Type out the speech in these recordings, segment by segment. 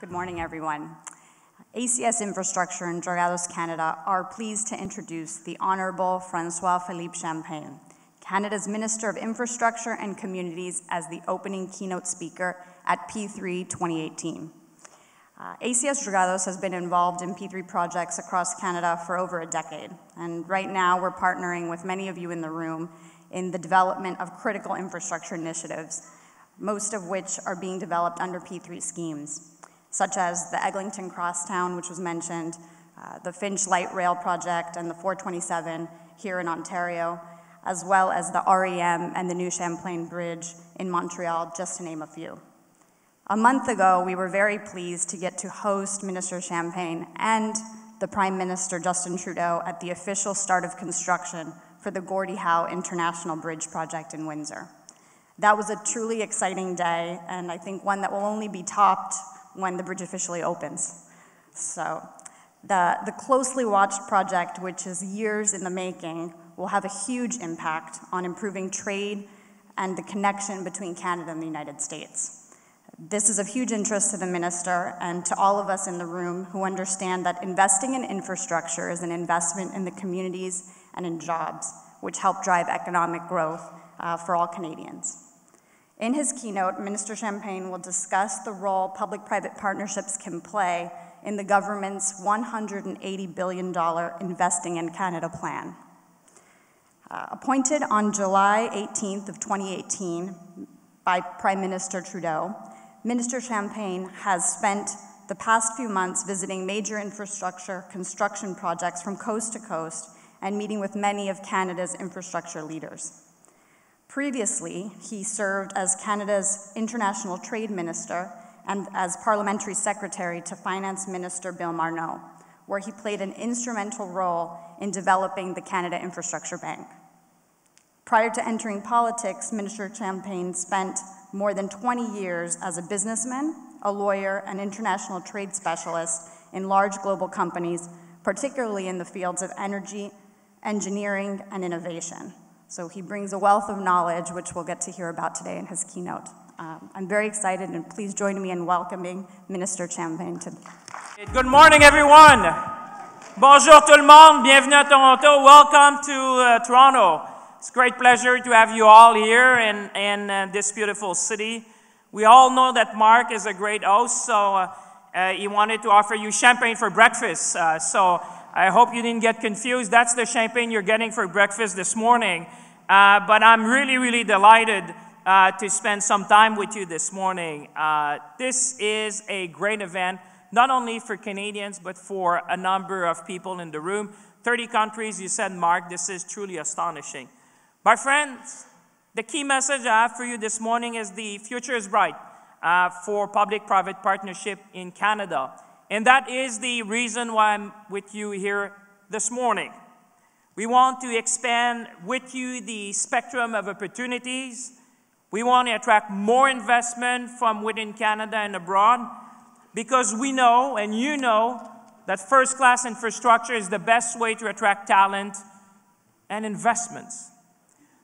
Good morning, everyone. ACS Infrastructure and Dragados Canada are pleased to introduce the Honourable Francois Philippe Champagne, Canada's Minister of Infrastructure and Communities, as the opening keynote speaker at P3 2018. Uh, ACS Dragados has been involved in P3 projects across Canada for over a decade, and right now we're partnering with many of you in the room in the development of critical infrastructure initiatives, most of which are being developed under P3 schemes, such as the Eglinton Crosstown, which was mentioned, uh, the Finch Light Rail Project, and the 427 here in Ontario, as well as the REM and the new Champlain Bridge in Montreal, just to name a few. A month ago, we were very pleased to get to host Minister Champagne and the Prime Minister Justin Trudeau at the official start of construction for the Gordie Howe International Bridge project in Windsor. That was a truly exciting day, and I think one that will only be topped when the bridge officially opens. So, the, the closely watched project, which is years in the making, will have a huge impact on improving trade and the connection between Canada and the United States. This is of huge interest to the minister and to all of us in the room who understand that investing in infrastructure is an investment in the communities and in jobs, which help drive economic growth uh, for all Canadians. In his keynote, Minister Champagne will discuss the role public-private partnerships can play in the government's $180 billion Investing in Canada plan. Uh, appointed on July 18th of 2018 by Prime Minister Trudeau, Minister Champagne has spent the past few months visiting major infrastructure construction projects from coast to coast and meeting with many of Canada's infrastructure leaders. Previously, he served as Canada's International Trade Minister and as Parliamentary Secretary to Finance Minister Bill Morneau, where he played an instrumental role in developing the Canada Infrastructure Bank. Prior to entering politics, Minister Champagne spent more than 20 years as a businessman, a lawyer, and international trade specialist in large global companies, particularly in the fields of energy, engineering, and innovation. So he brings a wealth of knowledge, which we'll get to hear about today in his keynote. Um, I'm very excited, and please join me in welcoming Minister Champagne to. Good morning, everyone. Bonjour tout le monde. Bienvenue à Toronto. Welcome to uh, Toronto. It's a great pleasure to have you all here in, in uh, this beautiful city. We all know that Mark is a great host, so uh, uh, he wanted to offer you champagne for breakfast. Uh, so I hope you didn't get confused. That's the champagne you're getting for breakfast this morning. Uh, but I'm really, really delighted uh, to spend some time with you this morning. this is a great event, not only for Canadians, but for a number of people in the room. 30 countries, you said, Mark, this is truly astonishing. My friends, the key message I have for you this morning is the future is bright uh, for public-private partnership in Canada. And that is the reason why I'm with you here this morning. We want to expand with you the spectrum of opportunities. We want to attract more investment from within Canada and abroad because we know, and you know, that first-class infrastructure is the best way to attract talent and investments.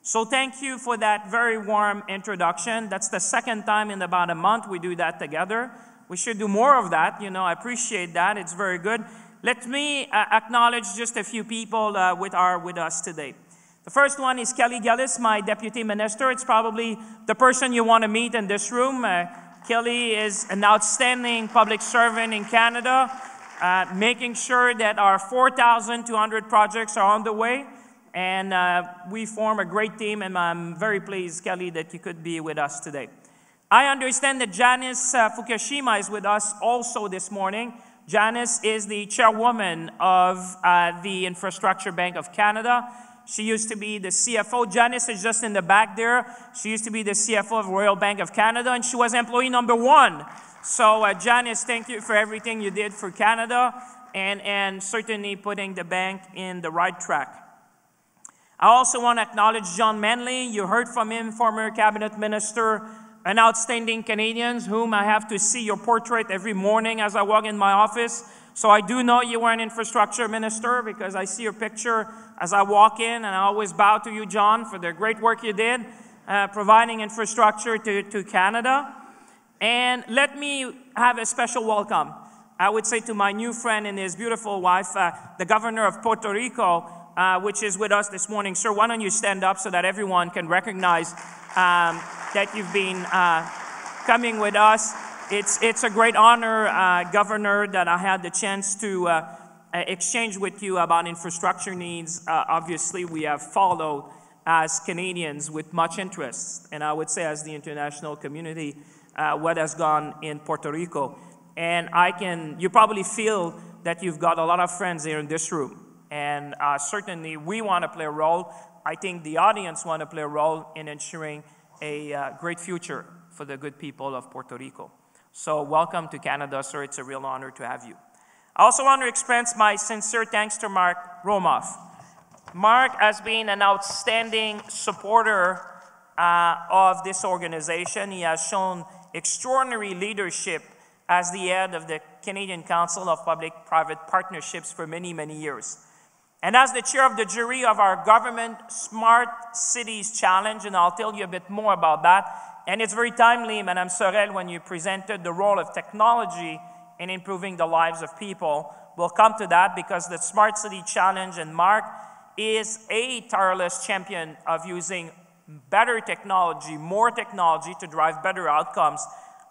So thank you for that very warm introduction. That's the second time in about a month we do that together. We should do more of that. You know, I appreciate that. It's very good. Let me uh, acknowledge just a few people uh, with, our, with us today. The first one is Kelly Gillis, my deputy minister. It's probably the person you want to meet in this room. Uh, Kelly is an outstanding public servant in Canada, uh, making sure that our 4,200 projects are on the way. And uh, we form a great team, and I'm very pleased, Kelly, that you could be with us today. I understand that Janice uh, Fukushima is with us also this morning. Janice is the chairwoman of uh, the Infrastructure Bank of Canada. She used to be the CFO. Janice is just in the back there. She used to be the CFO of Royal Bank of Canada, and she was employee number one. So, uh, Janice, thank you for everything you did for Canada and, and certainly putting the bank in the right track. I also want to acknowledge John Manley. You heard from him, former cabinet minister, an outstanding Canadian, whom I have to see your portrait every morning as I walk in my office. So I do know you were an infrastructure minister because I see your picture as I walk in, and I always bow to you, John, for the great work you did uh, providing infrastructure to, to Canada. And let me have a special welcome. I would say to my new friend and his beautiful wife, uh, the governor of Puerto Rico, uh, which is with us this morning. Sir, why don't you stand up so that everyone can recognize um, that you've been uh, coming with us. It's, it's a great honor, uh, Governor, that I had the chance to uh, exchange with you about infrastructure needs. Uh, obviously, we have followed as Canadians with much interest, and I would say as the international community, uh, what has gone in Puerto Rico. And I can, you probably feel that you've got a lot of friends here in this room. And uh, certainly we want to play a role. I think the audience want to play a role in ensuring a uh, great future for the good people of Puerto Rico. So welcome to Canada, sir. It's a real honor to have you. I also want to express my sincere thanks to Mark Romoff. Mark has been an outstanding supporter uh, of this organization. He has shown extraordinary leadership as the head of the Canadian Council of Public-Private Partnerships for many, many years. And as the chair of the jury of our government Smart Cities Challenge, and I'll tell you a bit more about that, and it's very timely, Madame Sorel, when you presented the role of technology in improving the lives of people. We'll come to that because the Smart City Challenge and Mark is a tireless champion of using better technology, more technology to drive better outcomes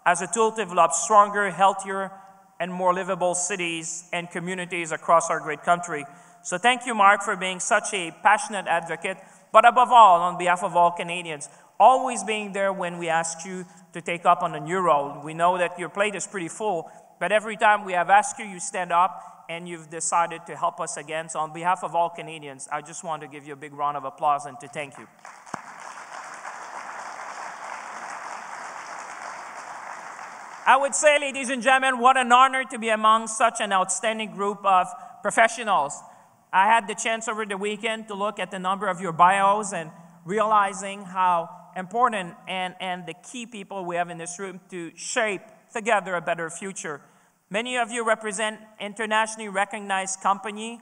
as a tool to develop stronger, healthier, and more livable cities and communities across our great country. So thank you, Mark, for being such a passionate advocate, but above all, on behalf of all Canadians, always being there when we ask you to take up on a new role. We know that your plate is pretty full, but every time we have asked you, you stand up and you've decided to help us again. So on behalf of all Canadians, I just want to give you a big round of applause and to thank you. I would say, ladies and gentlemen, what an honor to be among such an outstanding group of professionals. I had the chance over the weekend to look at the number of your bios and realizing how important and, and the key people we have in this room to shape together a better future. Many of you represent internationally recognized company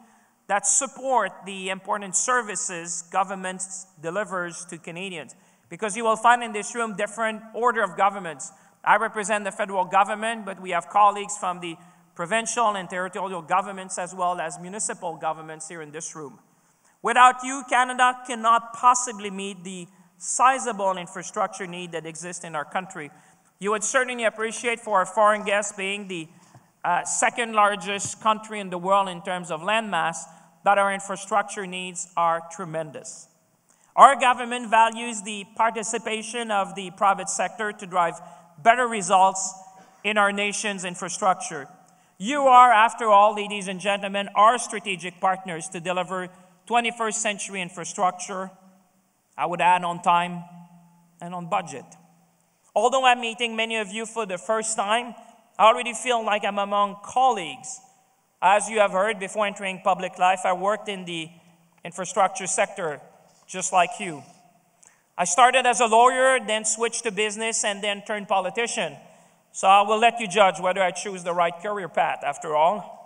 that support the important services government delivers to Canadians. Because you will find in this room different order of governments. I represent the federal government, but we have colleagues from the provincial and territorial governments, as well as municipal governments here in this room. Without you, Canada cannot possibly meet the sizable infrastructure need that exists in our country. You would certainly appreciate for our foreign guests being the uh, second largest country in the world in terms of landmass, that our infrastructure needs are tremendous. Our government values the participation of the private sector to drive better results in our nation's infrastructure. You are, after all, ladies and gentlemen, our strategic partners to deliver 21st century infrastructure, I would add on time and on budget. Although I'm meeting many of you for the first time, I already feel like I'm among colleagues. As you have heard before entering public life, I worked in the infrastructure sector, just like you. I started as a lawyer, then switched to business, and then turned politician. So I will let you judge whether I choose the right career path after all.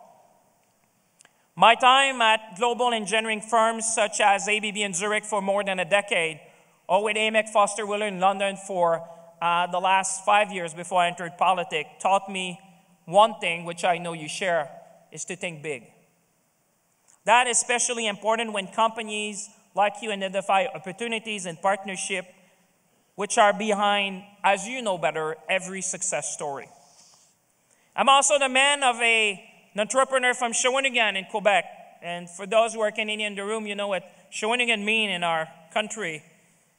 My time at global engineering firms such as ABB in Zurich for more than a decade, or with Amec Foster Wheeler in London for uh, the last five years before I entered politics, taught me one thing, which I know you share, is to think big. That is especially important when companies like you identify opportunities and partnership which are behind, as you know better, every success story. I'm also the man of a, an entrepreneur from Shawinigan in Quebec. And for those who are Canadian in the room, you know what Shawinigan mean in our country.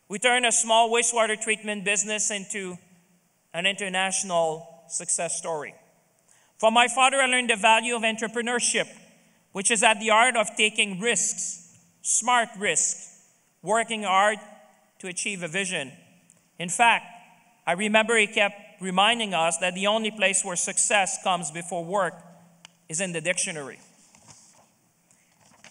We turned a small wastewater treatment business into an international success story. From my father, I learned the value of entrepreneurship, which is at the art of taking risks, smart risks, working hard to achieve a vision. In fact, I remember he kept reminding us that the only place where success comes before work is in the dictionary.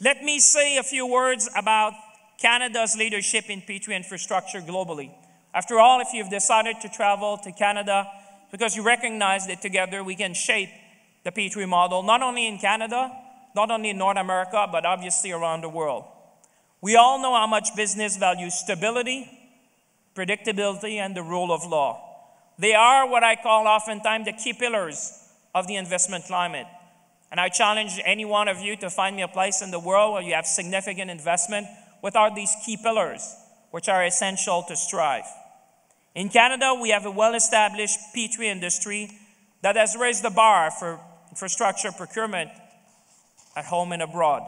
Let me say a few words about Canada's leadership in P3 infrastructure globally. After all, if you've decided to travel to Canada because you recognize that together we can shape the P3 model, not only in Canada, not only in North America, but obviously around the world. We all know how much business values stability, predictability, and the rule of law. They are what I call oftentimes the key pillars of the investment climate. And I challenge any one of you to find me a place in the world where you have significant investment. without these key pillars which are essential to strive? In Canada, we have a well established P3 industry that has raised the bar for infrastructure procurement at home and abroad.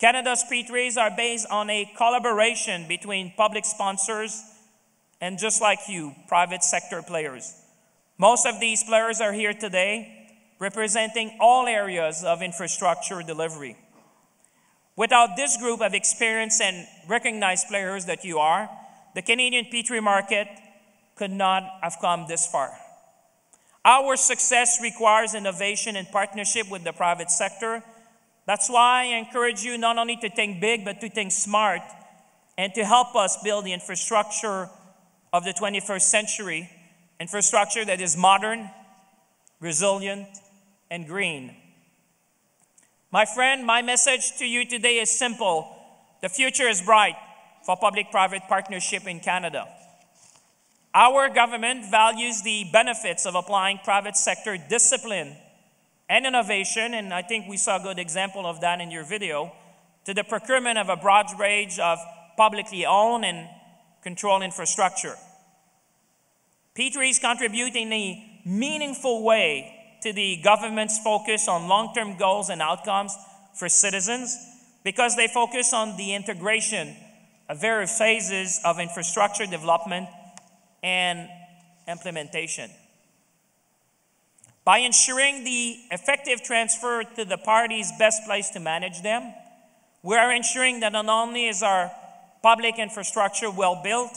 Canada's P3s are based on a collaboration between public sponsors and just like you, private sector players. Most of these players are here today representing all areas of infrastructure delivery. Without this group of experienced and recognized players that you are, the Canadian P3 market could not have come this far. Our success requires innovation and partnership with the private sector. That's why I encourage you not only to think big, but to think smart and to help us build the infrastructure of the 21st century, infrastructure that is modern, resilient, and green. My friend, my message to you today is simple. The future is bright for public-private partnership in Canada. Our government values the benefits of applying private sector discipline and innovation, and I think we saw a good example of that in your video, to the procurement of a broad range of publicly owned and controlled infrastructure. P3s contribute in a meaningful way to the government's focus on long-term goals and outcomes for citizens because they focus on the integration of various phases of infrastructure development and implementation. By ensuring the effective transfer to the parties best placed to manage them, we are ensuring that not only is our public infrastructure well built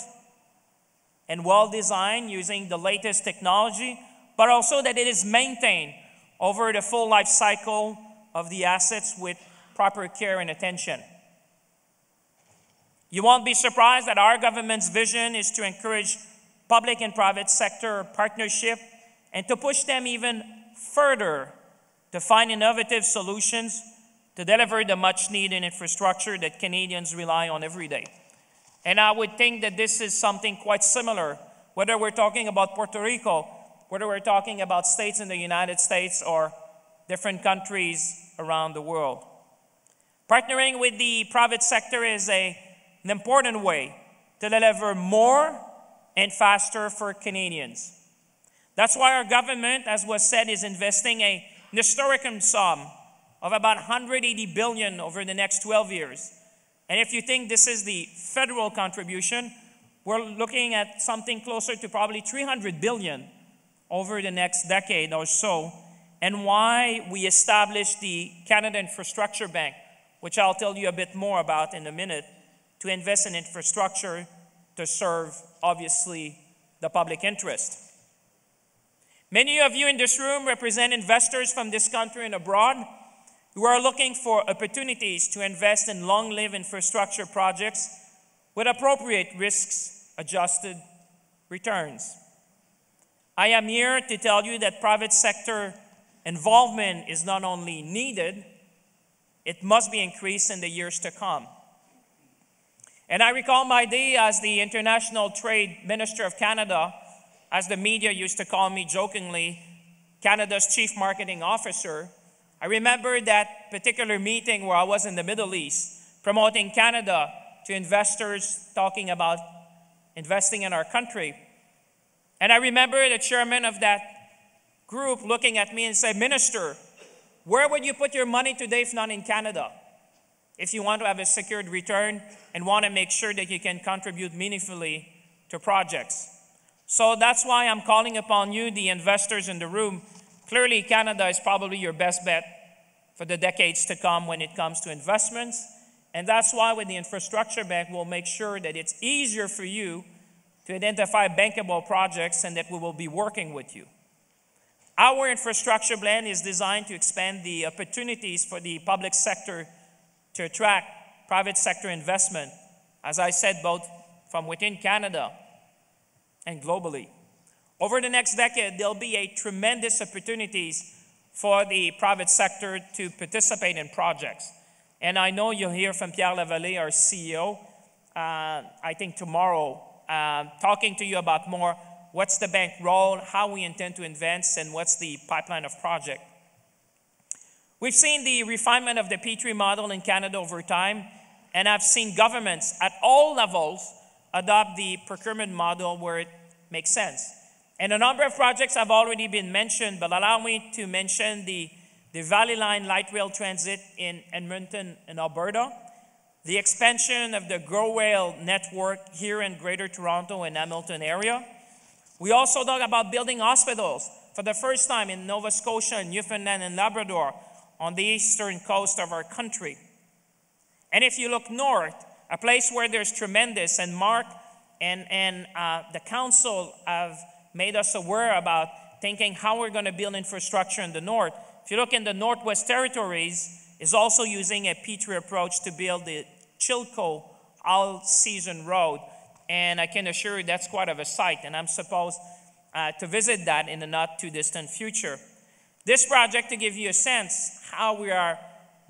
and well designed using the latest technology, but also that it is maintained over the full life cycle of the assets with proper care and attention. You won't be surprised that our government's vision is to encourage public and private sector partnership and to push them even further to find innovative solutions to deliver the much needed infrastructure that Canadians rely on every day. And I would think that this is something quite similar, whether we're talking about Puerto Rico whether we're talking about states in the United States or different countries around the world. Partnering with the private sector is a, an important way to deliver more and faster for Canadians. That's why our government, as was said, is investing a, historic sum of about 180 billion over the next 12 years. And if you think this is the federal contribution, we're looking at something closer to probably 300 billion over the next decade or so, and why we established the Canada Infrastructure Bank, which I'll tell you a bit more about in a minute, to invest in infrastructure to serve, obviously, the public interest. Many of you in this room represent investors from this country and abroad who are looking for opportunities to invest in long lived infrastructure projects with appropriate risks adjusted returns. I am here to tell you that private sector involvement is not only needed, it must be increased in the years to come. And I recall my day as the International Trade Minister of Canada, as the media used to call me jokingly, Canada's Chief Marketing Officer. I remember that particular meeting where I was in the Middle East promoting Canada to investors talking about investing in our country. And I remember the chairman of that group looking at me and said, Minister, where would you put your money today if not in Canada? If you want to have a secured return and want to make sure that you can contribute meaningfully to projects. So that's why I'm calling upon you, the investors in the room. Clearly, Canada is probably your best bet for the decades to come when it comes to investments. And that's why with the Infrastructure Bank, we'll make sure that it's easier for you to identify bankable projects and that we will be working with you. Our infrastructure plan is designed to expand the opportunities for the public sector to attract private sector investment, as I said, both from within Canada and globally. Over the next decade, there'll be a tremendous opportunities for the private sector to participate in projects. And I know you'll hear from Pierre Lavallée, our CEO, uh, I think tomorrow uh, talking to you about more what's the bank role, how we intend to invest, and what's the pipeline of project. We've seen the refinement of the P3 model in Canada over time, and I've seen governments at all levels adopt the procurement model where it makes sense. And a number of projects have already been mentioned, but allow me to mention the, the Valley Line Light Rail Transit in Edmonton in Alberta, the expansion of the GO Rail network here in Greater Toronto and Hamilton area. We also talk about building hospitals for the first time in Nova Scotia, Newfoundland, and Labrador on the eastern coast of our country. And if you look north, a place where there's tremendous, and Mark and, and uh, the council have made us aware about thinking how we're going to build infrastructure in the north. If you look in the Northwest Territories, is also using a P3 approach to build the Tlicho All Season Road. And I can assure you that's quite of a sight, and I'm supposed uh, to visit that in the not too distant future. This project, to give you a sense how we are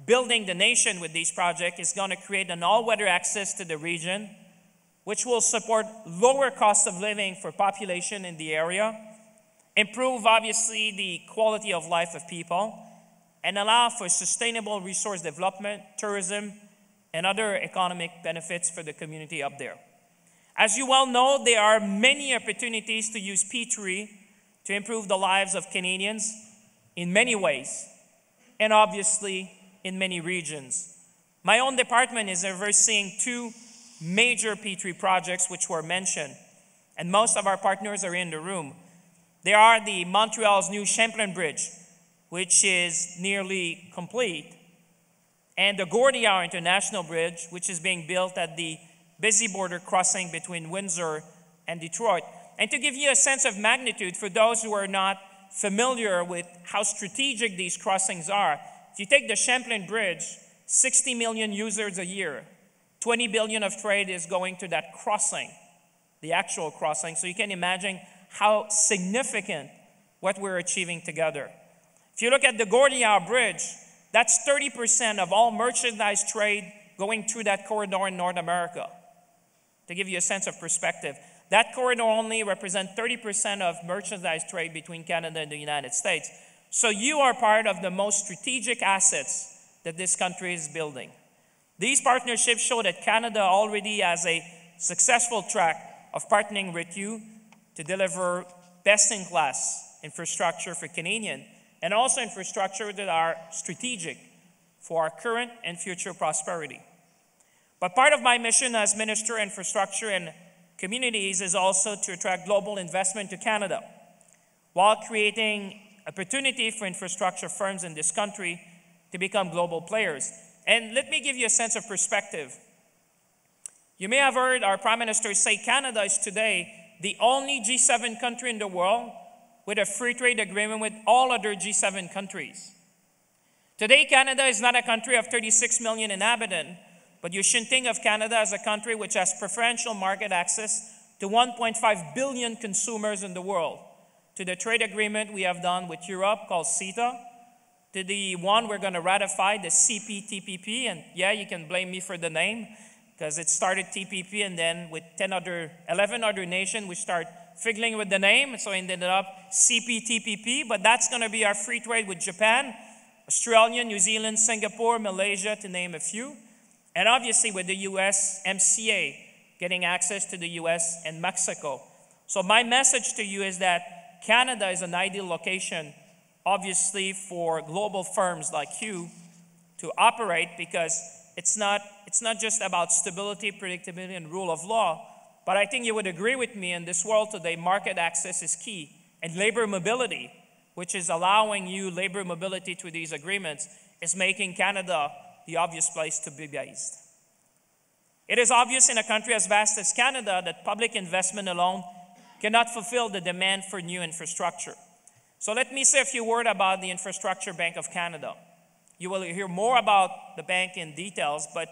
building the nation with these projects, is going to create an all-weather access to the region, which will support lower cost of living for population in the area, improve obviously the quality of life of people, and allow for sustainable resource development, tourism, and other economic benefits for the community up there. As you well know, there are many opportunities to use P3 to improve the lives of Canadians in many ways, and obviously in many regions. My own department is overseeing two major P3 projects which were mentioned, and most of our partners are in the room. They are the Montreal's new Champlain Bridge, which is nearly complete, and the Gordie Howe International Bridge, which is being built at the busy border crossing between Windsor and Detroit. And to give you a sense of magnitude for those who are not familiar with how strategic these crossings are, if you take the Champlain Bridge, 60 million users a year, 20 billion of trade is going to that crossing, the actual crossing. So you can imagine how significant what we're achieving together. If you look at the Gordie Howe Bridge, that's 30% of all merchandise trade going through that corridor in North America. To give you a sense of perspective, that corridor only represents 30% of merchandise trade between Canada and the United States. So you are part of the most strategic assets that this country is building. These partnerships show that Canada already has a successful track of partnering with you to deliver best-in-class infrastructure for Canadian and also infrastructure that are strategic for our current and future prosperity. But part of my mission as Minister of Infrastructure and Communities is also to attract global investment to Canada while creating opportunity for infrastructure firms in this country to become global players. And let me give you a sense of perspective. You may have heard our Prime Minister say Canada is today the only G7 country in the world with a free trade agreement with all other G7 countries. Today, Canada is not a country of 36 million inhabitants, but you should think of Canada as a country which has preferential market access to 1.5 billion consumers in the world, to the trade agreement we have done with Europe called CETA, to the one we're going to ratify, the CPTPP, and yeah, you can blame me for the name, because it started TPP, and then with 10 other, 11 other nations, we start fiddling with the name, so it ended up CPTPP, but that's going to be our free trade with Japan, Australia, New Zealand, Singapore, Malaysia, to name a few. And obviously, with the USMCA, getting access to the US and Mexico. So, my message to you is that Canada is an ideal location, obviously, for global firms like you to operate because it's not, it's not just about stability, predictability, and rule of law. But I think you would agree with me in this world today, market access is key. And labor mobility, which is allowing you labor mobility through these agreements, is making Canada the obvious place to be based. It is obvious in a country as vast as Canada that public investment alone cannot fulfill the demand for new infrastructure. So let me say a few words about the Infrastructure Bank of Canada. You will hear more about the bank in details, but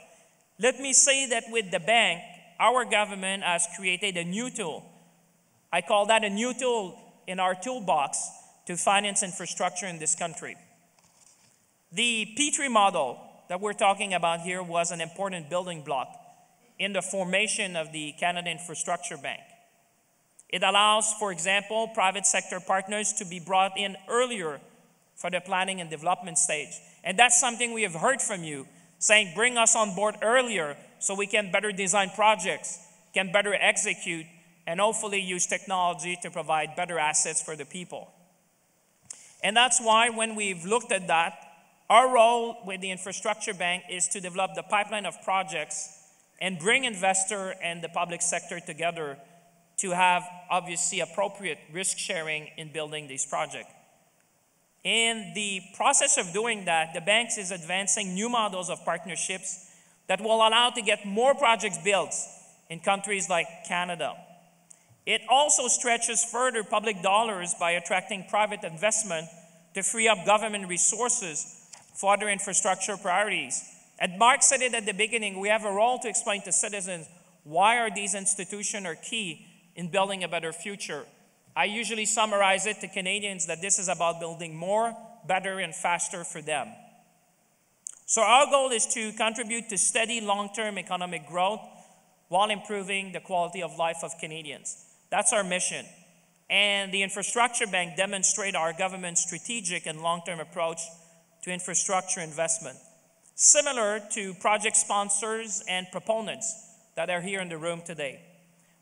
let me say that with the bank, our government has created a new tool. I call that a new tool in our toolbox to finance infrastructure in this country. The P3 model that we're talking about here was an important building block in the formation of the Canada Infrastructure Bank. It allows, for example, private sector partners to be brought in earlier for the planning and development stage. And that's something we have heard from you, saying bring us on board earlier so we can better design projects, can better execute, and hopefully use technology to provide better assets for the people. And that's why when we've looked at that, our role with the Infrastructure Bank is to develop the pipeline of projects and bring investor and the public sector together to have obviously appropriate risk sharing in building these projects. In the process of doing that, the banks is advancing new models of partnerships that will allow to get more projects built in countries like Canada. It also stretches further public dollars by attracting private investment to free up government resources for other infrastructure priorities. And Mark said it at the beginning, we have a role to explain to citizens why are these institutions are key in building a better future. I usually summarize it to Canadians that this is about building more, better, and faster for them. So our goal is to contribute to steady long-term economic growth while improving the quality of life of Canadians. That's our mission. And the Infrastructure Bank demonstrate our government's strategic and long-term approach to infrastructure investment, similar to project sponsors and proponents that are here in the room today.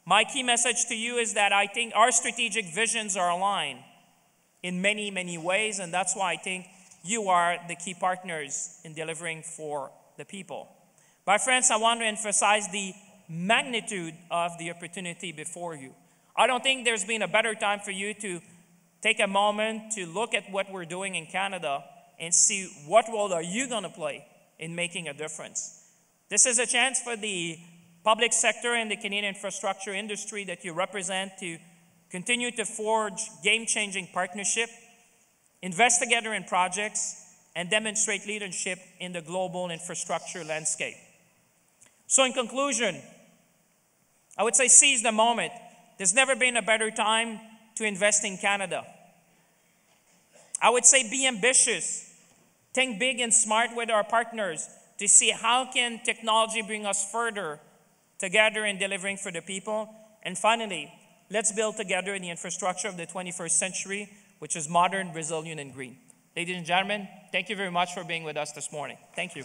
My key message to you is that I think our strategic visions are aligned in many, many ways, and that's why I think you are the key partners in delivering for the people. My friends, I want to emphasize the magnitude of the opportunity before you. I don't think there's been a better time for you to take a moment to look at what we're doing in Canada and see what role are you going to play in making a difference. This is a chance for the public sector and the Canadian infrastructure industry that you represent to continue to forge game-changing partnership, invest together in projects, and demonstrate leadership in the global infrastructure landscape. So in conclusion, I would say seize the moment there's never been a better time to invest in Canada. I would say be ambitious. Think big and smart with our partners to see how can technology bring us further together in delivering for the people. And finally, let's build together the infrastructure of the 21st century, which is modern, resilient, and green. Ladies and gentlemen, thank you very much for being with us this morning. Thank you.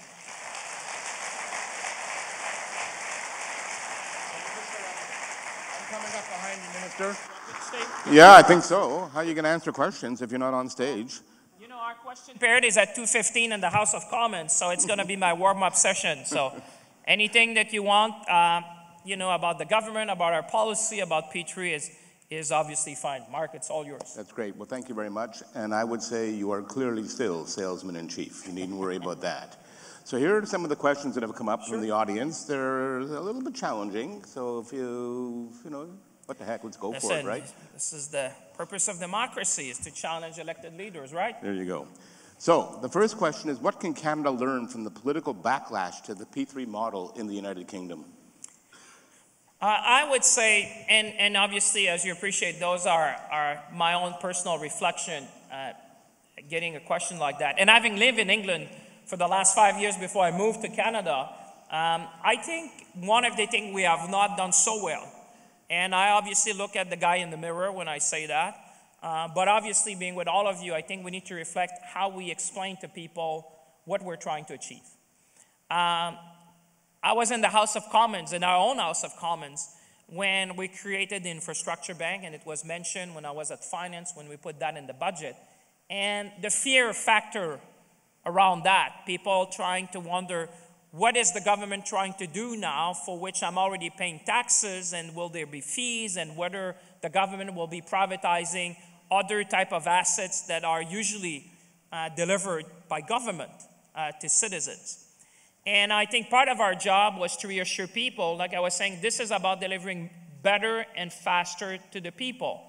Yeah, I think so. How are you going to answer questions if you're not on stage? You know, our question period is at 2.15 in the House of Commons, so it's going to be my warm-up session. So anything that you want, uh, you know, about the government, about our policy, about P3 is, is obviously fine. Mark, it's all yours. That's great. Well, thank you very much. And I would say you are clearly still salesman in chief. You needn't worry about that. So here are some of the questions that have come up sure. from the audience. They're a little bit challenging. So if you, you know, what the heck, let's go Listen, for it, right? This is the purpose of democracy, is to challenge elected leaders, right? There you go. So the first question is, what can Canada learn from the political backlash to the P3 model in the United Kingdom? Uh, I would say, and, and obviously, as you appreciate, those are, are my own personal reflection, uh, getting a question like that. And having lived in England for the last five years before I moved to Canada, um, I think one of the things we have not done so well and I obviously look at the guy in the mirror when I say that. Uh, but obviously, being with all of you, I think we need to reflect how we explain to people what we're trying to achieve. Um, I was in the House of Commons, in our own House of Commons, when we created the Infrastructure Bank, and it was mentioned when I was at Finance when we put that in the budget. And the fear factor around that, people trying to wonder what is the government trying to do now for which I'm already paying taxes and will there be fees and whether the government will be privatizing other type of assets that are usually uh, delivered by government uh, to citizens. And I think part of our job was to reassure people, like I was saying, this is about delivering better and faster to the people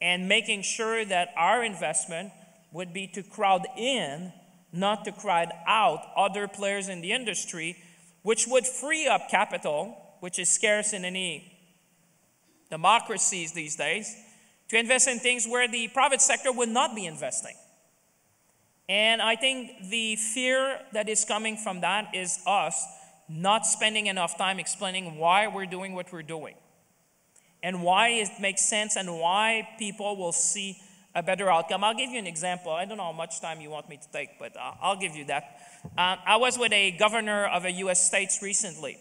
and making sure that our investment would be to crowd in not to crowd out other players in the industry, which would free up capital, which is scarce in any democracies these days, to invest in things where the private sector would not be investing. And I think the fear that is coming from that is us not spending enough time explaining why we're doing what we're doing. and why it makes sense and why people will see a better outcome. I'll give you an example. I don't know how much time you want me to take, but uh, I'll give you that. Uh, I was with a governor of a U.S. states recently,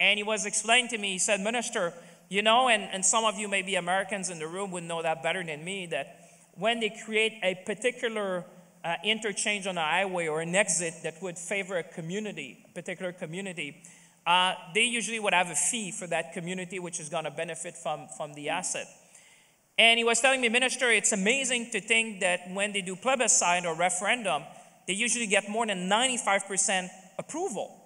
and he was explaining to me, he said, Minister, you know, and, and some of you may be Americans in the room would know that better than me, that when they create a particular uh, interchange on a highway or an exit that would favor a community, a particular community, uh, they usually would have a fee for that community which is going to benefit from, from the asset. And he was telling me, Minister, it's amazing to think that when they do plebiscite or referendum, they usually get more than 95% approval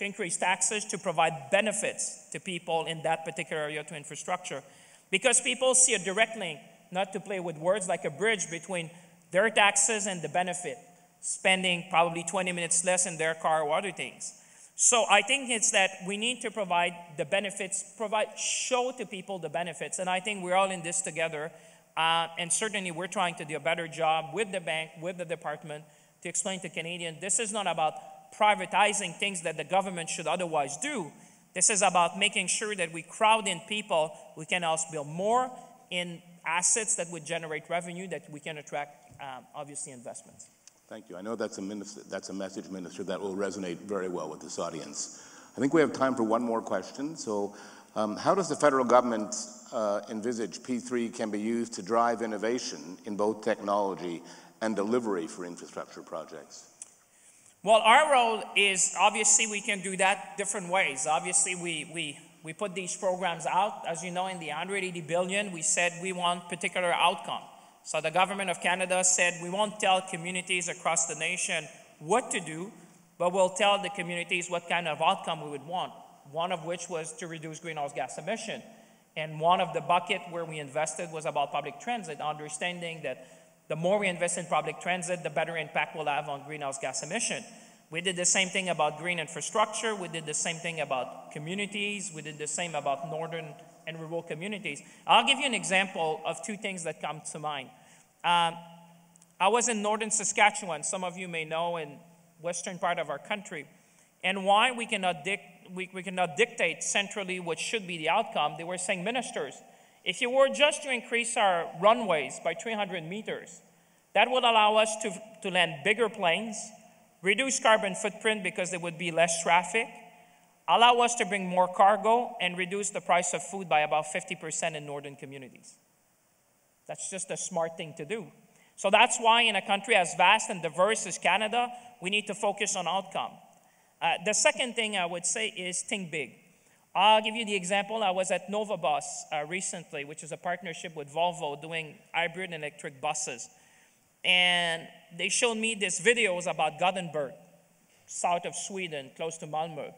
to increase taxes to provide benefits to people in that particular area to infrastructure. Because people see a direct link, not to play with words like a bridge between their taxes and the benefit, spending probably 20 minutes less in their car or other things. So I think it's that we need to provide the benefits, provide, show to people the benefits. And I think we're all in this together. Uh, and certainly we're trying to do a better job with the bank, with the department, to explain to Canadians this is not about privatizing things that the government should otherwise do. This is about making sure that we crowd in people, we can also build more in assets that would generate revenue, that we can attract, um, obviously, investments. Thank you. I know that's a, minister, that's a message, Minister, that will resonate very well with this audience. I think we have time for one more question. So, um, how does the federal government uh, envisage P3 can be used to drive innovation in both technology and delivery for infrastructure projects? Well, our role is obviously we can do that different ways. Obviously, we, we, we put these programs out. As you know, in the 180 billion, we said we want particular outcome. So the government of Canada said we won't tell communities across the nation what to do, but we'll tell the communities what kind of outcome we would want. One of which was to reduce greenhouse gas emission. And one of the bucket where we invested was about public transit, understanding that the more we invest in public transit, the better impact we'll have on greenhouse gas emission. We did the same thing about green infrastructure. We did the same thing about communities. We did the same about northern and rural communities. I'll give you an example of two things that come to mind. Um, I was in northern Saskatchewan, some of you may know, in western part of our country, and why we cannot, dic- we, we cannot dictate centrally what should be the outcome. They were saying, ministers, if you were just to increase our runways by 300 meters, that would allow us to, to land bigger planes, reduce carbon footprint because there would be less traffic, allow us to bring more cargo, and reduce the price of food by about 50% in northern communities. That's just a smart thing to do. So that's why in a country as vast and diverse as Canada, we need to focus on outcome. Uh, the second thing I would say is think big. I'll give you the example. I was at Novabus uh, recently, which is a partnership with Volvo doing hybrid and electric buses. And they showed me these videos about Gothenburg, south of Sweden, close to Malmö.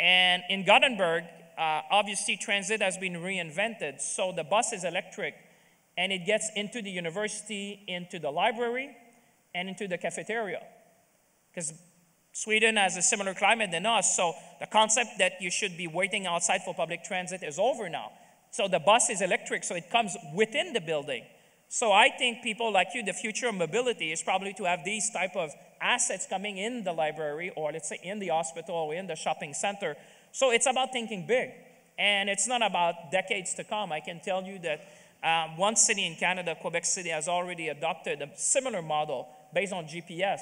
And in Gothenburg, uh, obviously transit has been reinvented. So the bus is electric and it gets into the university, into the library, and into the cafeteria. Because Sweden has a similar climate than us, so the concept that you should be waiting outside for public transit is over now. So the bus is electric, so it comes within the building. So I think people like you, the future of mobility is probably to have these type of assets coming in the library or let's say in the hospital or in the shopping center. So it's about thinking big. And it's not about decades to come. I can tell you that um, one city in Canada, Quebec City, has already adopted a similar model based on GPS,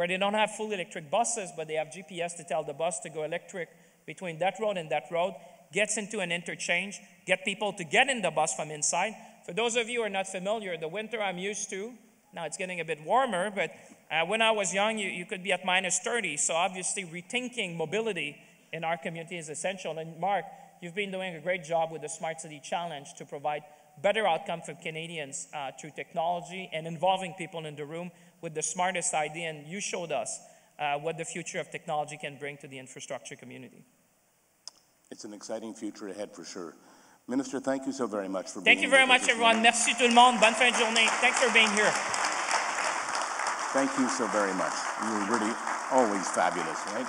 where they don't have full electric buses, but they have GPS to tell the bus to go electric between that road and that road, gets into an interchange, get people to get in the bus from inside, for those of you who are not familiar, the winter I'm used to, now it's getting a bit warmer, but uh, when I was young, you, you could be at minus 30. So obviously, rethinking mobility in our community is essential. And Mark, you've been doing a great job with the Smart City Challenge to provide better outcome for Canadians uh, through technology and involving people in the room with the smartest idea. And you showed us uh, what the future of technology can bring to the infrastructure community. It's an exciting future ahead for sure. Minister, thank you so very much for being here. Thank you very much, everyone. Merci tout le monde. Bonne fin de journée. Thanks for being here. Thank you so very much. You were really always fabulous, right?